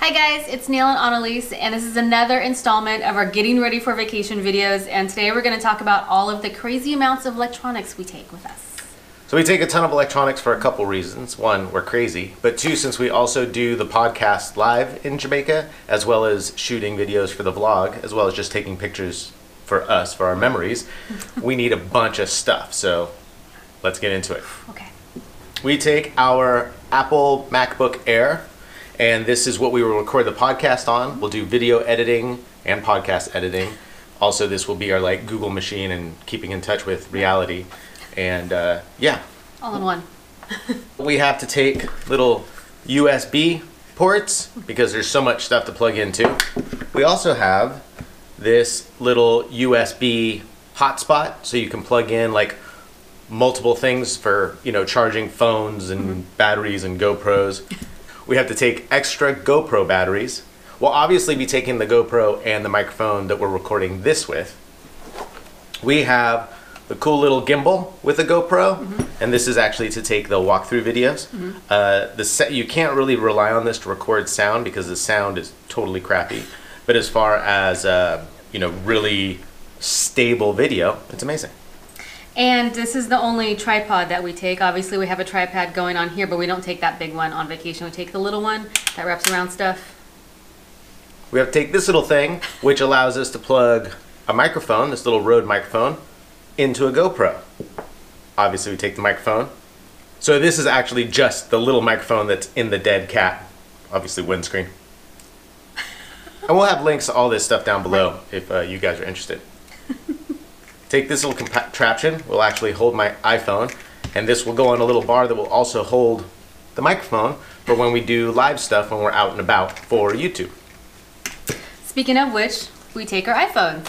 Hi guys, it's Neil and Annalise, and this is another installment of our Getting Ready for Vacation videos, and today we're going to talk about all of the crazy amounts of electronics we take with us. So we take a ton of electronics for a couple reasons. One, we're crazy, but two, since we also do the podcast live in Jamaica, as well as shooting videos for the vlog, as well as just taking pictures for us, for our memories, we need a bunch of stuff. So let's get into it. Okay. We take our Apple MacBook Air, and this is what we will record the podcast on. We'll do video editing and podcast editing. Also, this will be our like Google machine and keeping in touch with reality. And uh, yeah, All in one. we have to take little USB ports because there's so much stuff to plug into. We also have this little USB hotspot so you can plug in like multiple things for, you know, charging phones and batteries and GoPros. We have to take extra GoPro batteries. We'll obviously be taking the GoPro and the microphone that we're recording this with. We have the cool little gimbal with a GoPro, and this is actually to take the walkthrough videos. Uh, the set you can't really rely on this to record sound because the sound is totally crappy. But as far as uh, you know, really stable video, it's amazing. And this is the only tripod that we take. Obviously, we have a tripod going on here, but we don't take that big one on vacation. We take the little one that wraps around stuff. We have to take this little thing, which allows us to plug a microphone, this little Rode microphone, into a GoPro. Obviously, we take the microphone. So this is actually just the little microphone that's in the dead cat, obviously windscreen. And we'll have links to all this stuff down below if uh, you guys are interested. Take this little contraption, will actually hold my iPhone, and this will go on a little bar that will also hold the microphone for when we do live stuff when we're out and about for YouTube. Speaking of which, we take our iPhones.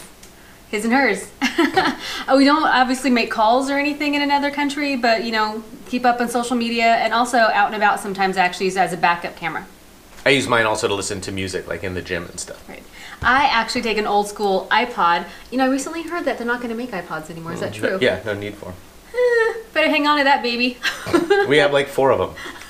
His and hers. Uh, we don't obviously make calls or anything in another country, but you know, keep up on social media and also out and about sometimes actually use as a backup camera. I use mine also to listen to music, like in the gym and stuff. Right. I actually take an old school iPod. You know, I recently heard that they're not going to make iPods anymore. Is that true? Yeah, no need for. Better hang on to that, baby. We have like four of them.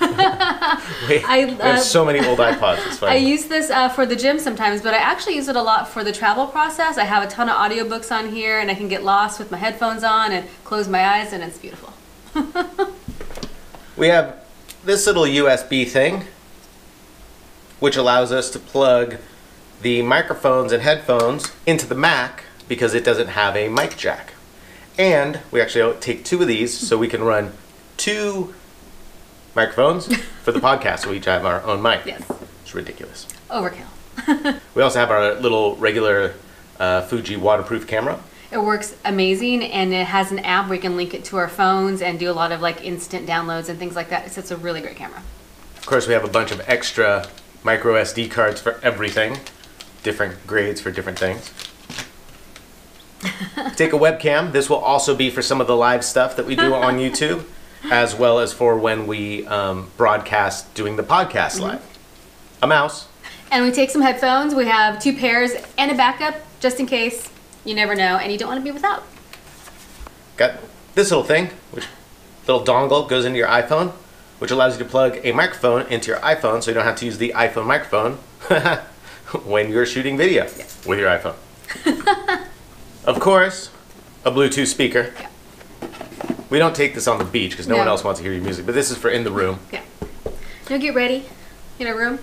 we, I, we uh, have so many old iPods. It's I use this uh, for the gym sometimes, but I actually use it a lot for the travel process. I have a ton of audiobooks on here, and I can get lost with my headphones on and close my eyes, and it's beautiful. we have this little USB thing, which allows us to plug the microphones and headphones into the Mac because it doesn't have a mic jack. And we actually take two of these so we can run two microphones for the podcast. We each have our own mic. Yes. It's ridiculous. Overkill. We also have our little regular uh, Fuji waterproof camera. It works amazing, and it has an app where you can link it to our phones and do a lot of like instant downloads and things like that. So it's a really great camera. Of course, we have a bunch of extra micro SD cards for everything, different grades for different things. Take a webcam. This will also be for some of the live stuff that we do on YouTube, as well as for when we um, broadcast doing the podcast live. A mouse. And we take some headphones. We have two pairs and a backup just in case. You never know, and you don't want to be without. Got this little thing, which little dongle goes into your iPhone, which allows you to plug a microphone into your iPhone, so you don't have to use the iPhone microphone when you're shooting video with your iPhone. of course, a Bluetooth speaker. Yeah. We don't take this on the beach because no, one else wants to hear your music, but this is for in the room. Yeah. You'll get ready in a room.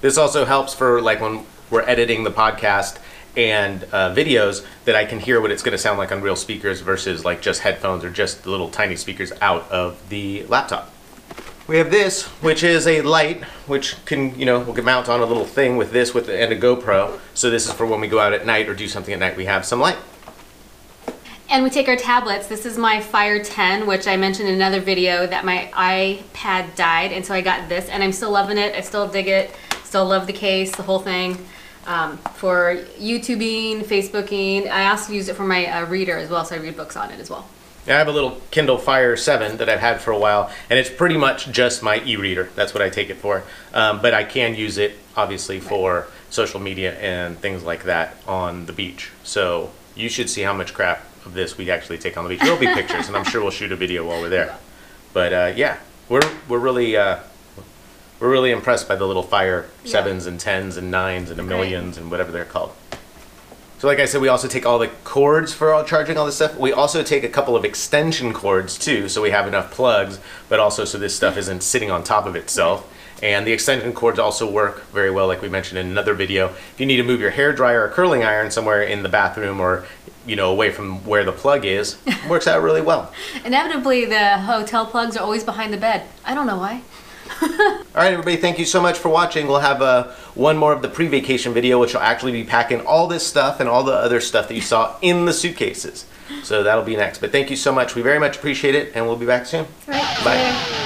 This also helps for like when we're editing the podcast and uh, videos that I can hear what it's going to sound like on real speakers versus like just headphones or just the little tiny speakers out of the laptop. We have this, which is a light, which can, you know, we can mount on a little thing with this with and a GoPro. So this is for when we go out at night or do something at night. We have some light. And we take our tablets. This is my Fire 10, which I mentioned in another video that my iPad died, and so I got this, and I'm still loving it. I still dig it. Still love the case, the whole thing. Um, for YouTubing, Facebooking. I also use it for my uh, reader as well, so I read books on it as well. I have a little Kindle Fire 7 that I've had for a while, and it's pretty much just my e-reader. That's what I take it for. Um, but I can use it, obviously, for social media and things like that on the beach. So you should see how much crap of this we actually take on the beach. There'll be pictures, and I'm sure we'll shoot a video while we're there. But uh, yeah, we're we're really uh, we're really impressed by the little fire Yeah. sevens and tens and nines and a millions and whatever they're called. So like I said, we also take all the cords for all charging all this stuff. We also take a couple of extension cords too, so we have enough plugs, but also so this stuff isn't sitting on top of itself. And the extension cords also work very well, like we mentioned in another video. If you need to move your hair dryer or curling iron somewhere in the bathroom or you know away from where the plug is, it works out really well. Inevitably, the hotel plugs are always behind the bed. I don't know why. All right, everybody, thank you so much for watching. We'll have uh, one more of the pre-vacation video, which will actually be packing all this stuff and all the other stuff that you saw in the suitcases. So that'll be next. But thank you so much. We very much appreciate it, and we'll be back soon. Right. Bye.